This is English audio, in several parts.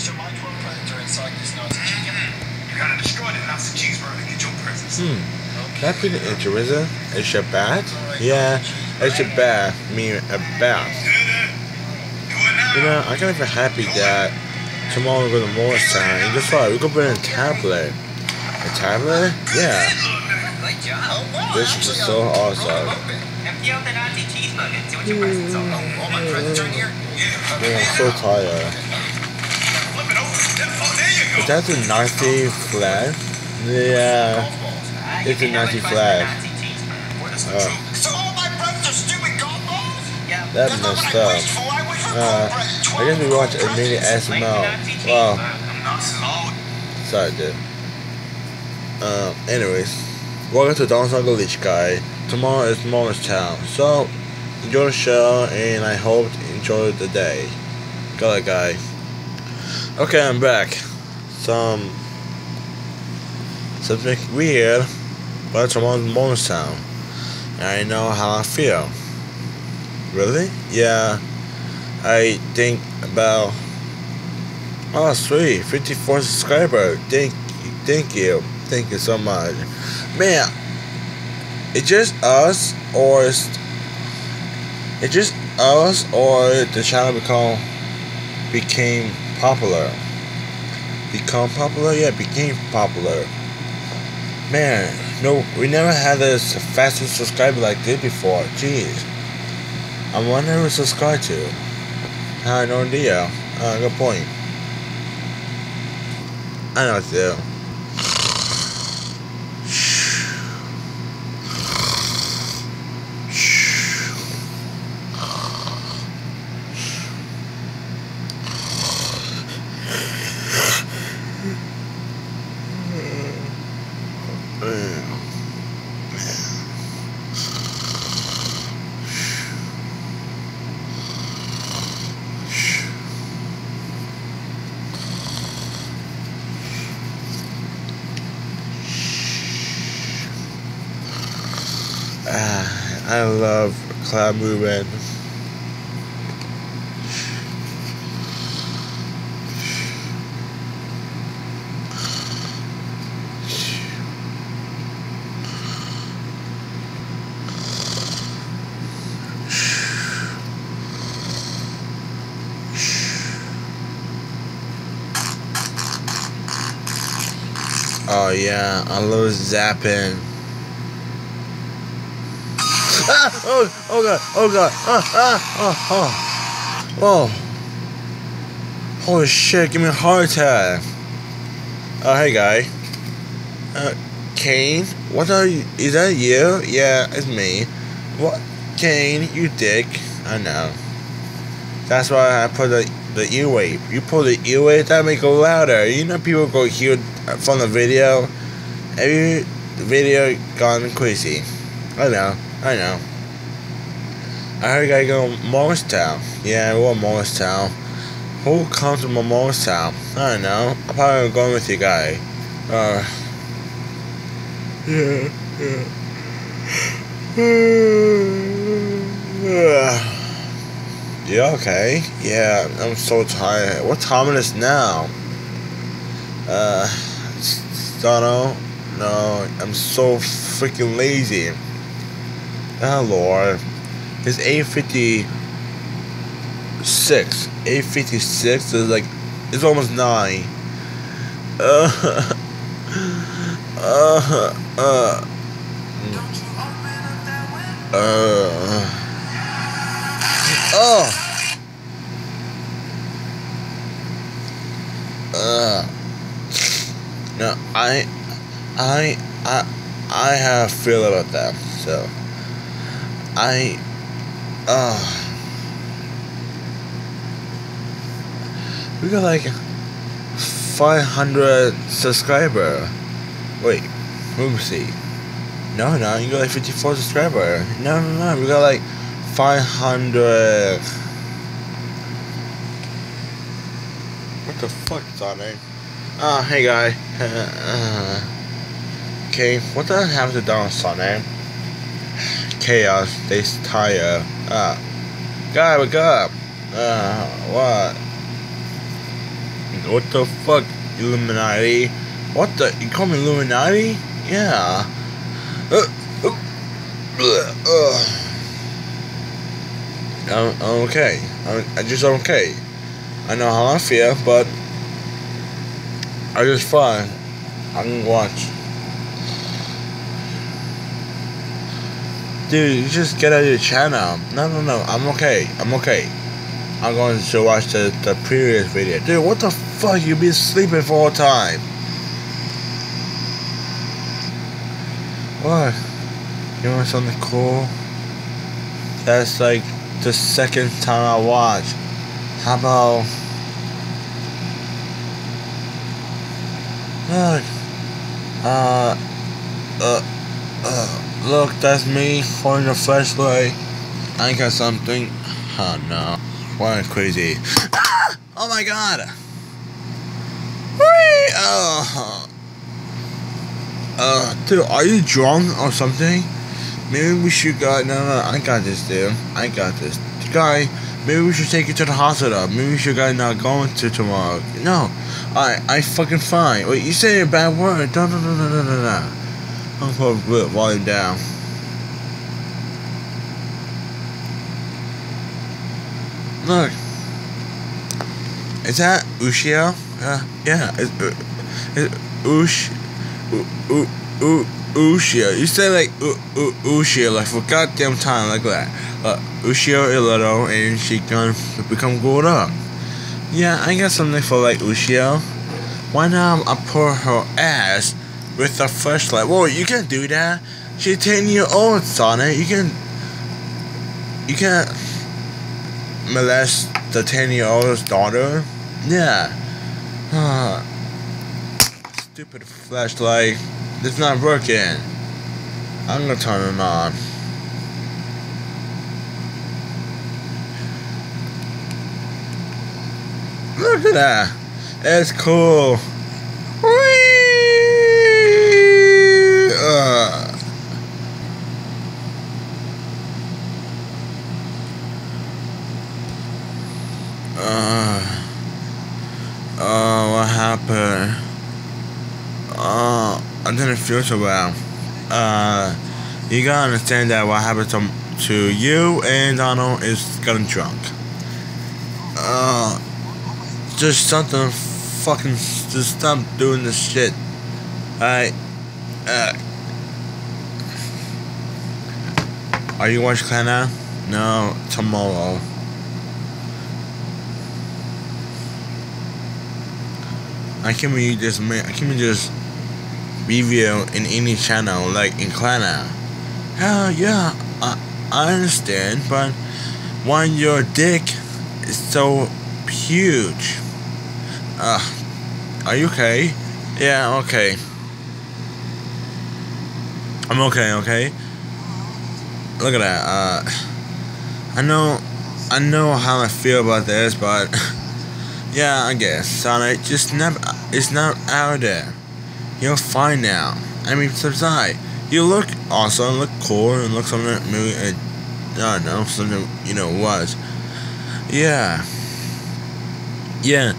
So my 12 presents are inside this Nazi chicken. You gotta destroy the Nazi cheeseburger to get your presents. Hmm. That's pretty interesting. It's a bat? Yeah, it's a bat. I mean, a bat. Do it now. You know, I'm kind of happy that tomorrow we go to Morristown. And guess what? We could bring a tablet. A tablet? Yeah. Good job. This actually, is so awesome. I'm open. Empty out the Nazi cheeseburger. See what your presents are. All my presents are in here? Yeah. I'm so tired. Flip it over. There- Oh, there you go. Is that the Nazi flag? Yeah. Ah, It's a Nazi flag. the Nazi cheeseburger. What is the Uh, truth? So all my presents are stupid golf balls? Yeah. That's That's not messed up. I Uh. I guess we 12 watch a mini. SML. Wow. cheeseburger. Not slow. Sorry, dude. Um, anyways, welcome to Don Uncle Leech Guy. Tomorrow is Morristown, so enjoy the show and I hope you enjoy the day. Got it, guy. Okay, I'm back. Some something weird, but tomorrow's Morristown, and I know how I feel. Really? Yeah, I think about Oh, sweet. 54 subscriber. Thank. Thank you. Thank you so much. Man, it's just us or it's, it's just us or the channel become became popular. Become popular? Yeah, became popular. Man, no, we never had this fastest subscriber like this before. Jeez. I wonder who subscribed to. I had no idea. Uh, good point. I know what to do. Ah, I love cloud movement. Oh yeah, I love zapping. Oh! Oh god! Oh god! Ah! Ah! Oh! Oh! Oh! Holy shit! Give me a heart attack! Oh hey guy. Uh, Kane? What are you? Is that you? Yeah, it's me. What? Kane, you dick. I know. That's why I put the the earwave. You put the earwave, that make it louder. You know people go hear from the video. Every video gone crazy. I know. I know. I heard you gotta go to Morristown. Yeah, we're Morristown. Who comes to Morristown? I don't know. I'm probably going with you guy. Uh. Yeah, yeah. Yeah, okay. Yeah, I'm so tired. What time it is now? Uh, Stano? No, I'm so freaking lazy. Oh lord. It's 856. 856 is like, it's almost 9. Uh, uh, uh, uh. Oh! Uh. No, I, I, I, I have a feel about that. So, I, uh, we got like 500 subscriber. Wait, let me see. No, no, you got like 54 subscriber. No, no, no, we got like 500. What the fuck, Sonic? Ah, hey guy. Uh, okay, what the hell happened to Don Sonic? Chaos, they tire. Ah, guy, wake up. Uh, what? What the fuck, Illuminati? What the? You call me Illuminati? Yeah. Uh, uh, uh, uh. I'm, I'm okay. I'm, I just okay. I know how I feel, but I just fine. I can watch. Dude, you just get out of your channel. No, no, no. I'm okay. I'm okay. I'm going to watch the, the previous video. Dude, what the fuck? You been sleeping for all time. What? You want something cool? That's like the second time I watch. How about look? Uh, uh, uh, look, that's me holding a flashlight. I got something. Oh no. What crazy. Ah! Oh my god! Whee! Oh. Uh, dude, are you drunk or something? Maybe we should go. No, no, I got this, dude. I got this. Guy, maybe we should take you to the hospital. Maybe we should go not going to tomorrow. No, I, I fucking fine. Wait, you say a bad word. No, no, no, no, no, no, no. I'm gonna put volume down. Look. Is that Ushio? Uh, yeah. It's, uh, it's Ush. U, U, U, Ushio. You say like U, U, Ushio like for goddamn time like that. Uh, Ushio Ilito and she gonna become grown up. Yeah, I got something for like Ushio. Why not I put her ass with a flashlight? Whoa, you can't do that. She's 10 year old, Sonic. You can. You can't molest the 10 year old's daughter? Yeah. Uh, stupid flashlight. It's not working. I'm gonna turn it on. Look at that. It's cool. Whee! Uh. Uh, oh, what happened? Oh, I didn't feel so well. Uh, you gotta understand that what happened to, to you and Donald is getting drunk. Uh, just something fucking, just stop doing this shit. I, uh, are you watching Clannad? No, tomorrow. I can be just ma- I can be just review in any channel like in Clannad. Hell yeah, I I understand, but why your dick is so huge? Uh, are you okay? Yeah, okay. I'm okay, okay. Look at that. Uh, I know, I know how I feel about this, but. Yeah, I guess. Sonic just never it's not out there. You're fine now. I mean besides, you look awesome, look cool, and look something that maybe uh, I don't know, something you know was. Yeah. Yeah.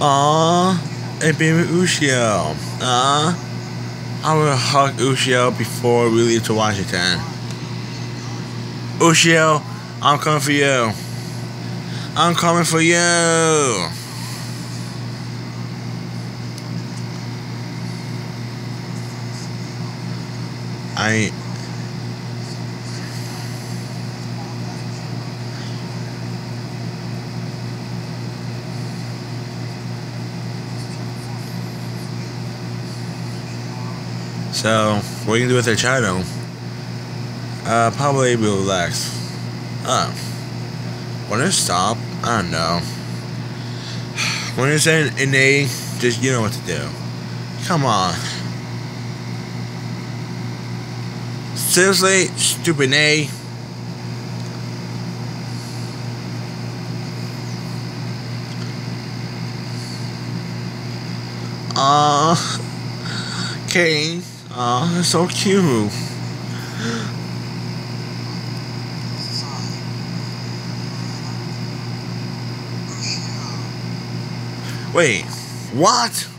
Aww. Hey baby Ushio. Aww. I will hug Ushio before we leave to Washington. Ushio, I'm coming for you. I'm coming for you. I So, what are you gonna do with their channel? Uh, probably relax. Oh. When it stop, I don't know. When you're saying an A, just you know what to do. Come on. Seriously, stupid A. Kane. Aw, that's so cute. Wait, What?